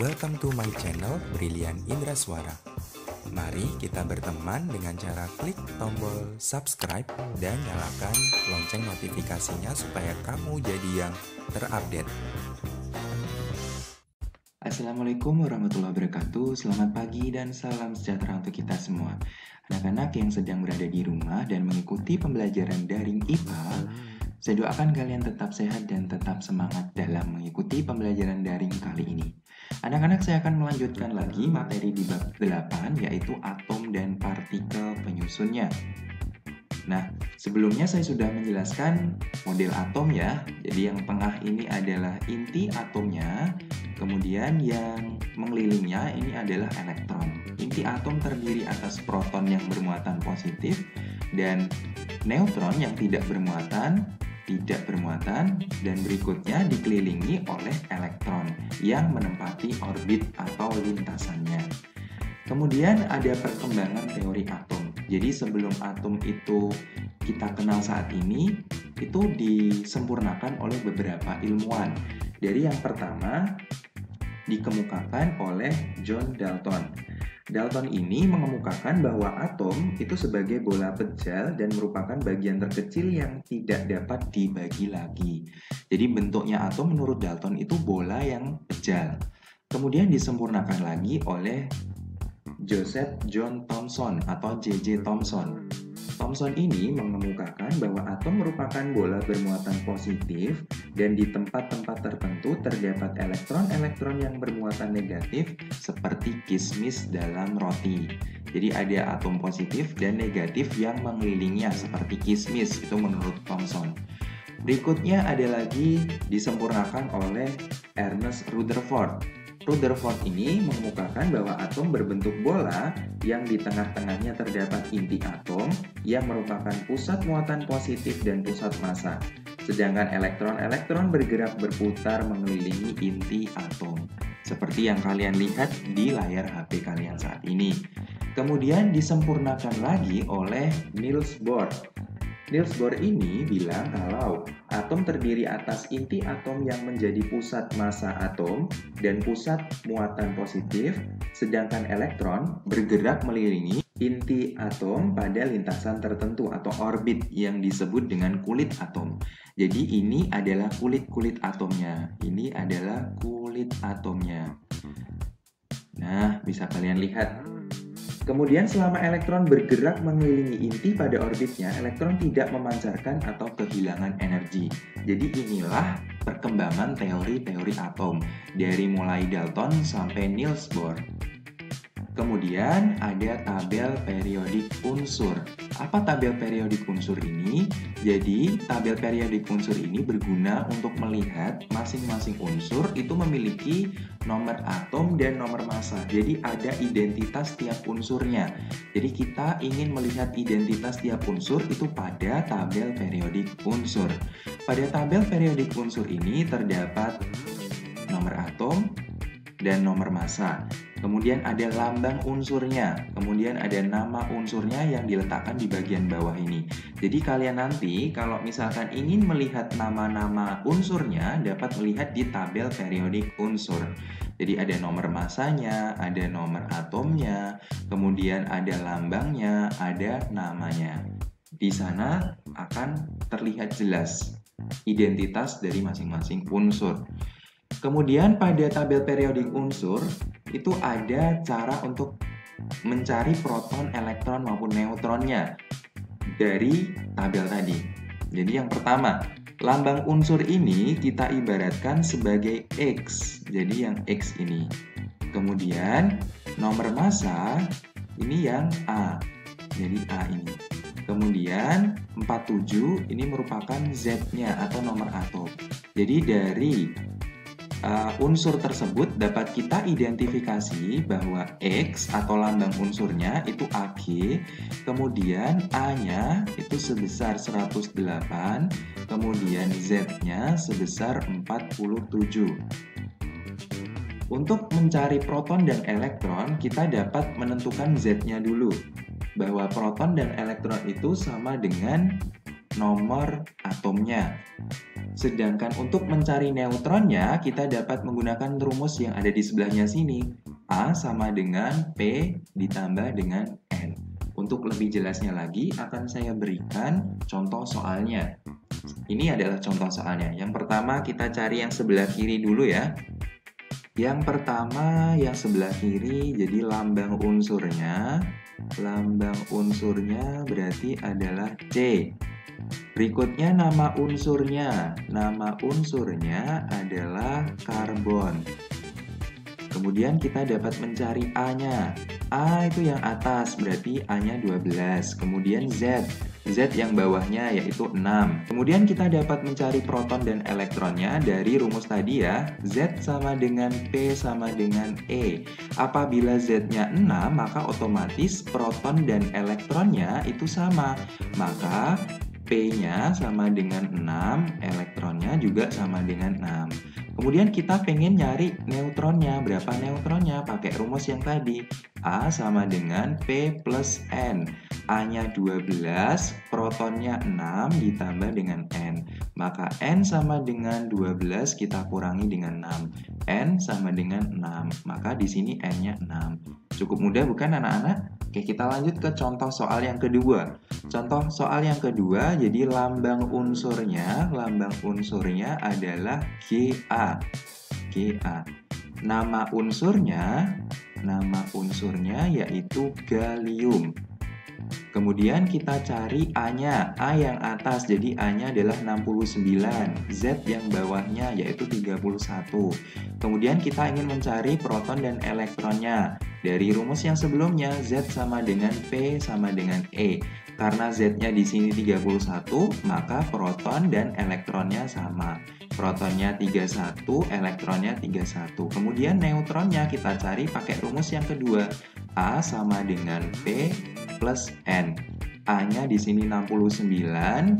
Welcome to my channel Brilian Indra Suara. Mari kita berteman dengan cara klik tombol subscribe dan nyalakan lonceng notifikasinya supaya kamu jadi yang terupdate. Assalamualaikum warahmatullahi wabarakatuh Selamat pagi dan salam sejahtera untuk kita semua Anak-anak yang sedang berada di rumah dan mengikuti pembelajaran daring IPA Saya doakan kalian tetap sehat dan tetap semangat dalam mengikuti pembelajaran daring kali ini Anak-anak saya akan melanjutkan lagi materi di bab 8 yaitu atom dan partikel penyusunnya Nah, sebelumnya saya sudah menjelaskan model atom ya. Jadi yang tengah ini adalah inti atomnya, kemudian yang mengelilingnya ini adalah elektron. Inti atom terdiri atas proton yang bermuatan positif dan neutron yang tidak bermuatan, tidak bermuatan, dan berikutnya dikelilingi oleh elektron yang menempati orbit atau lintasannya. Kemudian ada perkembangan teori atom. Jadi sebelum atom itu kita kenal saat ini, itu disempurnakan oleh beberapa ilmuwan. Dari yang pertama, dikemukakan oleh John Dalton. Dalton ini mengemukakan bahwa atom itu sebagai bola pejal dan merupakan bagian terkecil yang tidak dapat dibagi lagi. Jadi bentuknya atom menurut Dalton itu bola yang pejal. Kemudian disempurnakan lagi oleh Joseph John Thomson atau J.J. Thomson. Thomson ini mengemukakan bahwa atom merupakan bola bermuatan positif dan di tempat-tempat tertentu terdapat elektron-elektron yang bermuatan negatif seperti kismis dalam roti. Jadi ada atom positif dan negatif yang mengelilinginya seperti kismis itu menurut Thomson. Berikutnya ada lagi disempurnakan oleh Ernest Rutherford Rutherford ini mengemukakan bahwa atom berbentuk bola yang di tengah-tengahnya terdapat inti atom yang merupakan pusat muatan positif dan pusat massa. Sedangkan elektron-elektron bergerak berputar mengelilingi inti atom. Seperti yang kalian lihat di layar HP kalian saat ini. Kemudian disempurnakan lagi oleh Niels Bohr Niels Bohr ini bilang kalau atom terdiri atas inti atom yang menjadi pusat massa atom dan pusat muatan positif, sedangkan elektron bergerak meliringi inti atom pada lintasan tertentu atau orbit yang disebut dengan kulit atom. Jadi ini adalah kulit-kulit atomnya. Ini adalah kulit atomnya. Nah, bisa kalian lihat Kemudian selama elektron bergerak mengelilingi inti pada orbitnya, elektron tidak memancarkan atau kehilangan energi. Jadi inilah perkembangan teori-teori atom dari mulai Dalton sampai Niels Bohr. Kemudian ada tabel periodik unsur. Apa tabel periodik unsur ini? Jadi, tabel periodik unsur ini berguna untuk melihat masing-masing unsur itu memiliki nomor atom dan nomor massa. Jadi, ada identitas tiap unsurnya. Jadi, kita ingin melihat identitas tiap unsur itu pada tabel periodik unsur. Pada tabel periodik unsur ini terdapat nomor atom dan nomor massa. Kemudian ada lambang unsurnya, kemudian ada nama unsurnya yang diletakkan di bagian bawah ini. Jadi kalian nanti kalau misalkan ingin melihat nama-nama unsurnya dapat melihat di tabel periodik unsur. Jadi ada nomor masanya, ada nomor atomnya, kemudian ada lambangnya, ada namanya. Di sana akan terlihat jelas identitas dari masing-masing unsur. Kemudian pada tabel periodik unsur itu ada cara untuk mencari proton, elektron maupun neutronnya dari tabel tadi. Jadi yang pertama, lambang unsur ini kita ibaratkan sebagai X. Jadi yang X ini. Kemudian nomor massa ini yang A. Jadi A ini. Kemudian 47 ini merupakan Z-nya atau nomor atom. Jadi dari uh, unsur tersebut dapat kita identifikasi bahwa X atau lambang unsurnya itu Ag, kemudian A-nya itu sebesar 108, kemudian Z-nya sebesar 47. Untuk mencari proton dan elektron, kita dapat menentukan Z-nya dulu. Bahwa proton dan elektron itu sama dengan nomor atomnya. Sedangkan untuk mencari neutronnya, kita dapat menggunakan rumus yang ada di sebelahnya sini. A sama dengan P ditambah dengan N. Untuk lebih jelasnya lagi, akan saya berikan contoh soalnya. Ini adalah contoh soalnya. Yang pertama, kita cari yang sebelah kiri dulu ya. Yang pertama, yang sebelah kiri, jadi lambang unsurnya. Lambang unsurnya berarti adalah C. Berikutnya nama unsurnya. Nama unsurnya adalah karbon. Kemudian kita dapat mencari A-nya. A itu yang atas, berarti A-nya 12. Kemudian Z. Z yang bawahnya yaitu 6. Kemudian kita dapat mencari proton dan elektronnya dari rumus tadi ya. Z sama dengan P sama dengan E. Apabila Z-nya 6, maka otomatis proton dan elektronnya itu sama. Maka P-nya sama dengan 6, elektronnya juga sama dengan 6. Kemudian kita pengen nyari neutronnya, berapa neutronnya? Pakai rumus yang tadi. A sama dengan P plus N. A-nya 12, protonnya 6 ditambah dengan N. Maka N sama dengan 12 kita kurangi dengan 6. N sama dengan 6. Maka di sini N-nya 6. Cukup mudah bukan anak-anak? Oke, kita lanjut ke contoh soal yang kedua. Contoh soal yang kedua, jadi lambang unsurnya, lambang unsurnya adalah Ga. Ga. Nama unsurnya, nama unsurnya yaitu gallium. Kemudian kita cari A-nya, A yang atas, jadi A-nya adalah 69, Z yang bawahnya yaitu 31. Kemudian kita ingin mencari proton dan elektronnya. Dari rumus yang sebelumnya, Z sama dengan P sama dengan E. Karena Z-nya di sini 31, maka proton dan elektronnya sama. Protonnya 31, elektronnya 31. Kemudian neutronnya kita cari pakai rumus yang kedua. A sama dengan P plus N. A-nya di sini 69,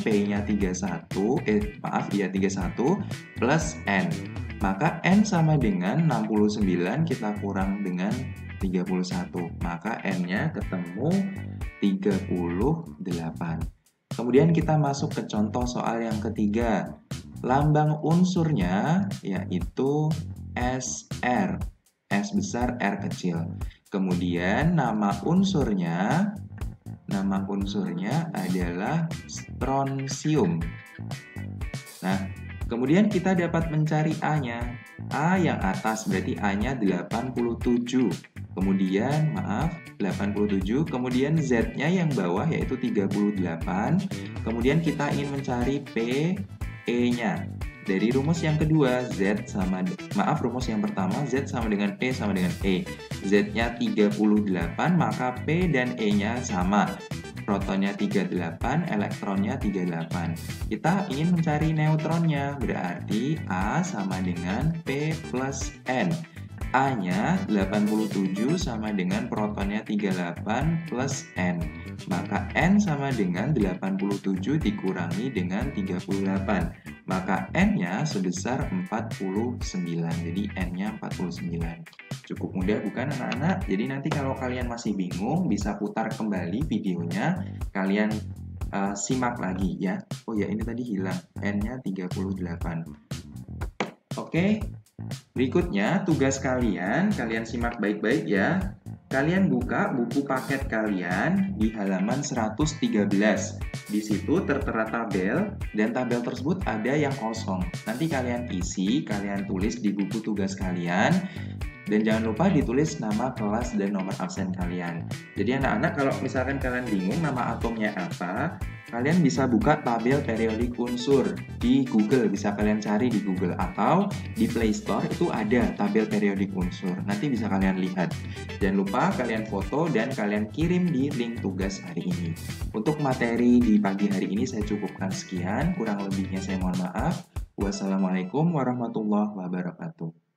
P-nya 31, eh maaf ya 31 plus N. Maka N sama dengan 69 kita kurang dengan 31. Maka N-nya ketemu 38. Kemudian kita masuk ke contoh soal yang ketiga. Lambang unsurnya yaitu SR. S besar, R kecil. Kemudian nama unsurnya nama unsurnya adalah strontium. Nah, kemudian kita dapat mencari A-nya. A yang atas berarti A-nya 87. Kemudian, maaf, 87. Kemudian Z-nya yang bawah yaitu 38. Kemudian kita ingin mencari P, E-nya. Dari rumus yang kedua, Z sama, maaf rumus yang pertama, Z sama dengan P sama dengan E. Z-nya 38, maka P dan E-nya sama. Protonnya 38, elektronnya 38. Kita ingin mencari neutronnya, berarti A sama dengan P plus N. A-nya 87 sama dengan protonnya 38 plus N. Maka N sama dengan 87 dikurangi dengan 38. Maka N-nya sebesar 49. Jadi N-nya 49. Cukup mudah bukan anak-anak? Jadi nanti kalau kalian masih bingung, bisa putar kembali videonya. Kalian uh, simak lagi ya. Oh ya, ini tadi hilang. N-nya 38. Oke, Berikutnya, tugas kalian, kalian simak baik-baik ya. Kalian buka buku paket kalian di halaman 113. Di situ tertera tabel dan tabel tersebut ada yang kosong. Nanti kalian isi, kalian tulis di buku tugas kalian dan jangan lupa ditulis nama kelas dan nomor absen kalian. Jadi anak-anak kalau misalkan kalian bingung nama atomnya apa, kalian bisa buka tabel periodik unsur di Google, bisa kalian cari di Google atau di Play Store itu ada tabel periodik unsur. Nanti bisa kalian lihat. Jangan lupa kalian foto dan kalian kirim di link tugas hari ini. Untuk materi di pagi hari ini saya cukupkan sekian, kurang lebihnya saya mohon maaf. Wassalamualaikum warahmatullahi wabarakatuh.